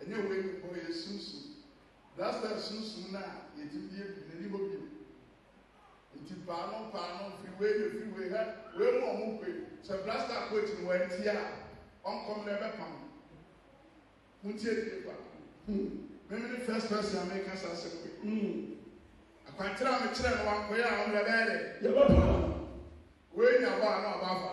Ɛnyɛ wei ne hɔ, ɛyɛ sunsum. Brastar sunsum no a yɛtim deɛ bi no, ɛni hɔ bio. Nti paano, paano, firi wei na firi wei, hɛ, wei mu ɔmo nkɔ yi. Sɛ Brastar kɔ akyi no wanti a, ɔnkɔm na ɛbɛpam. Montie die pa. Hmm. Meme ne first person a meka saa asɛm wei. Hmm. Akwankyerɛ a mekyerɛ no wankɔyɛ a, ɔno ɛbɛyɛ dɛ. Yɛbɛpam. Wei nya bɔ a na ɔba afa.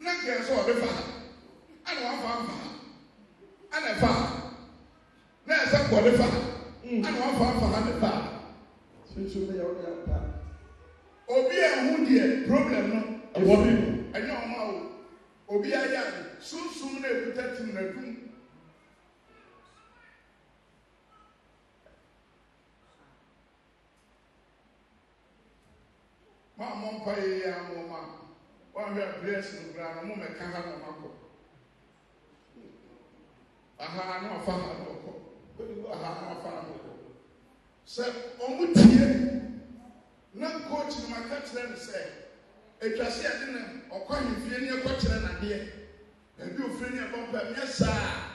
na kyerɛ sɛ ɔde fa ha ɛna wafa mfa ha ɛna fa na ɛsɛ kɔde fa ɛna mm. wafa mfa ha ne fa sunsun bɛ yɛ ɔde apa obi a ɛho deɛ problem no ɛwɔ bi mu ɛnyɛ ɔmo awo obi ayɛ ade sunsun na ekuta ti mu na dum. Mo a mo mpa yɛ yɛ a mo ma wɔahwɛ appearance no koraa na mo mɛka ha na mo akɔ. Aha no afa ha no kɔ. Wɔde aha no afa ha no kɔ. Sɛ wɔn tie na coach no aka kyerɛ no sɛ atwa se ɛde na ɔkɔ ahemfie ne ɛkɔ kyerɛ n'adeɛ baabi ofiri ne ɛbɔ mpa nyɛ saa.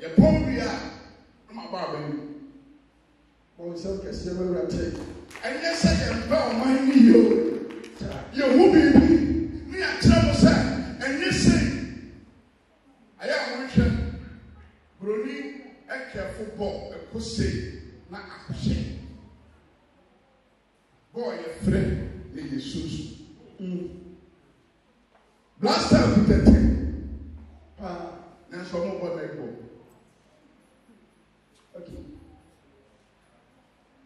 Yɛpɔn wie a, na mabɔ abɛn no. Bɔ nsɛm kɛseɛ ma awura te. Ɛnyɛ sɛ yɛmpɛ ɔman no yie o. Yɛhu biribi ne yɛakyerɛ mo sɛ ɛnyɛ sei. Ayɛ a monhwɛ buroni ɛkɛfo bɔ ɛko sei na ahohyɛ. Bɔ a yɛfrɛ no Yesu nso nwu. Blaster bi tɛtɛ paa nanso wɔn bɔ na ɛbɔ. Okay.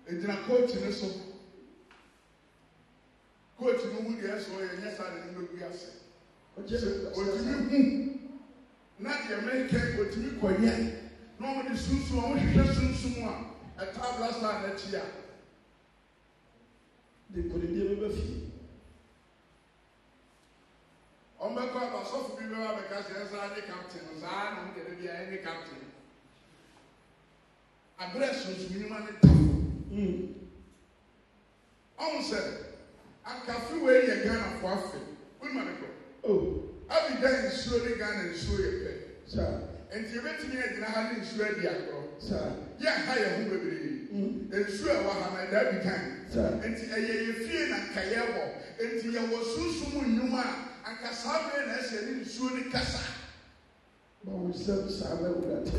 Egyina kookyi no so. Kookyi no wu deɛ ɛsɛ ɔyɛ nyɛ saa na ne bɛgu ase. Ɔtumi hu na deɛ mɛkɛ ɔtumi kɔyɛ na wɔn de sunsun wɔn hwehwɛ sunsun a ɛtaa blaster n'akyi a. de nkonimdie bɛba fie. Wɔbɛkɔ aba sɔfo bi bɛba bɛka sɛ ɛsɛ ade kapten no saa na wɔde ɛde bia ɛne kapten. Abrɛ sunsun nnwuma ne tafo. Wɔn hmm. sɛ Anka afe wei yɛ Ghana fo afe Wo ma no dɔ oh Abi dɛ nsuo ne Ghana nsuo yɛ pɛ Saa Nti yɛbɛtumi agyina ha ne nsuo adi agorɔ Saa Yɛ ha yɛ ho bebree mm Nsuo a ɛwɔ ha no ɛda adi kan Saa Nti ɛyɛ yɛ fie na anka yɛ wɔ Nti yɛ wɔ sunsum nnwuma a anka saa bere na ɛsɛ yɛne nsuo no kasa Ma wo nsam saa na wura te